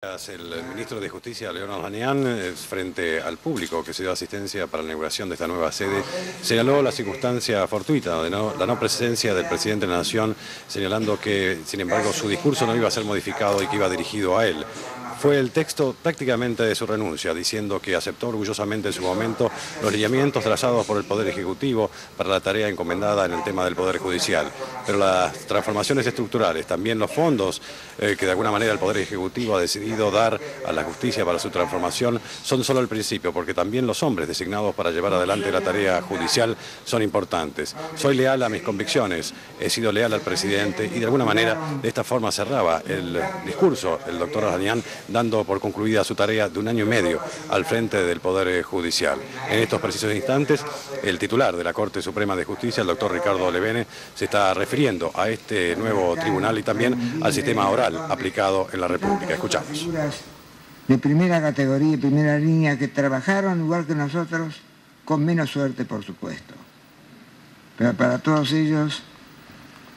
El ministro de Justicia, Leonardo Danián, eh, frente al público que se dio asistencia para la inauguración de esta nueva sede, señaló la circunstancia fortuita de la no presencia del presidente de la Nación, señalando que, sin embargo, su discurso no iba a ser modificado y que iba dirigido a él fue el texto prácticamente de su renuncia, diciendo que aceptó orgullosamente en su momento los lineamientos trazados por el Poder Ejecutivo para la tarea encomendada en el tema del Poder Judicial. Pero las transformaciones estructurales, también los fondos eh, que de alguna manera el Poder Ejecutivo ha decidido dar a la justicia para su transformación, son solo el principio, porque también los hombres designados para llevar adelante la tarea judicial son importantes. Soy leal a mis convicciones, he sido leal al presidente y de alguna manera de esta forma cerraba el discurso el doctor Arañán dando por concluida su tarea de un año y medio al frente del Poder Judicial. En estos precisos instantes, el titular de la Corte Suprema de Justicia, el doctor Ricardo Levene, se está refiriendo a este nuevo tribunal y también al sistema oral aplicado en la República. Escuchamos. De primera categoría y primera línea que trabajaron igual que nosotros, con menos suerte, por supuesto. Pero para todos ellos,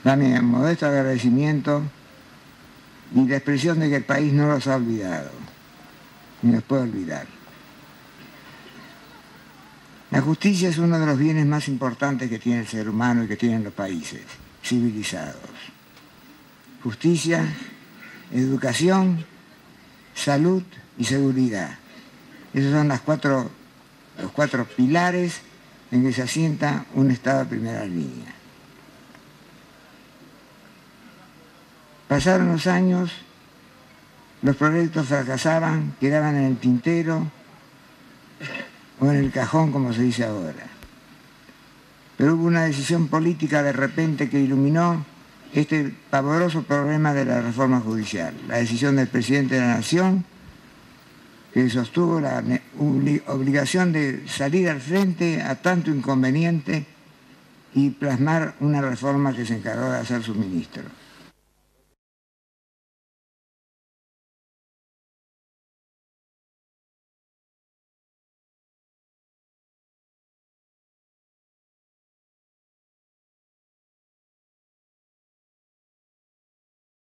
dame modesto agradecimiento ni la expresión de que el país no los ha olvidado, ni los puede olvidar. La justicia es uno de los bienes más importantes que tiene el ser humano y que tienen los países civilizados. Justicia, educación, salud y seguridad. Esos son los cuatro pilares en que se asienta un Estado de primera línea. Pasaron los años, los proyectos fracasaban, quedaban en el tintero o en el cajón, como se dice ahora. Pero hubo una decisión política de repente que iluminó este pavoroso problema de la reforma judicial. La decisión del presidente de la Nación, que sostuvo la obligación de salir al frente a tanto inconveniente y plasmar una reforma que se encargó de hacer su ministro.